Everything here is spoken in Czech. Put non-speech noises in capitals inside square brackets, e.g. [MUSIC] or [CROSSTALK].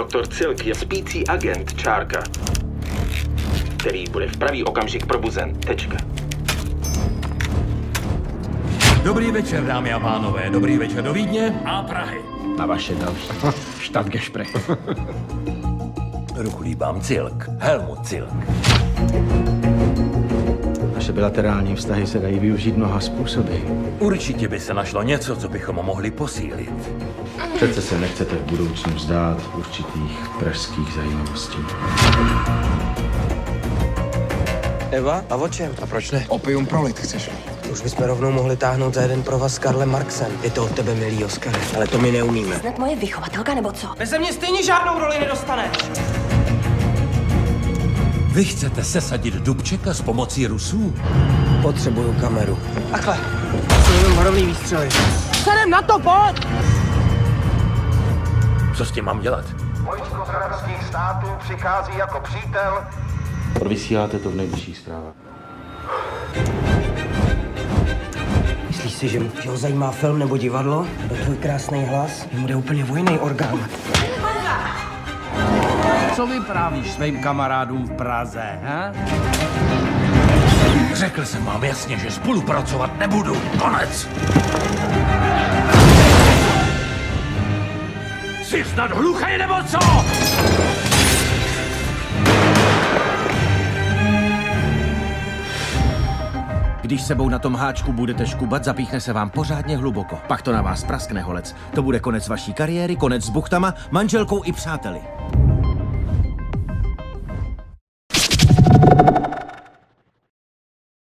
Doktor Cilk je spící agent Čárka, který bude v pravý okamžik probuzen. Tečka. Dobrý večer, dámy a pánové. Dobrý večer do Vídně a Prahy. Na vaše další. [LAUGHS] Stadtgespräch. [LAUGHS] Ruku líbám Cilk. Helmut Cilk. Bilaterální vztahy se dají využít mnoha způsoby. Určitě by se našlo něco, co bychom mohli posílit. Přece se nechcete v budoucnu vzdát určitých pražských zajímavostí. Eva, a o čem? A proč ne? Opium pro lid chceš. Už bychom rovnou mohli táhnout za jeden provaz s Karlem Marxem. Je to od tebe milý, Oskar, ale to my neumíme. Snad moje vychovatelka nebo co? Beze mě stejně žádnou roli nedostaneš. Vy chcete sesadit Dubčeka s pomocí Rusů? Potřebuju kameru. Takhle. Jsou jenom varovný výstřely. Sedem na to, pojď! Co s tím mám dělat? Vojsko z arabských států přichází jako přítel. Vysíláte to v nejbližších zprávách. Myslíš si, že, že ho zajímá film nebo divadlo? Nebo tvůj krásný hlas? Mu jde úplně vojný orgán. Co vyprávíš svým kamarádům v Praze, he? Řekl jsem vám jasně, že spolupracovat nebudu. Konec. Jsi snad hluchej nebo co? Když sebou na tom háčku budete škubat, zapíchne se vám pořádně hluboko. Pak to na vás praskne holec. To bude konec vaší kariéry, konec s buchtama, manželkou i přáteli. you.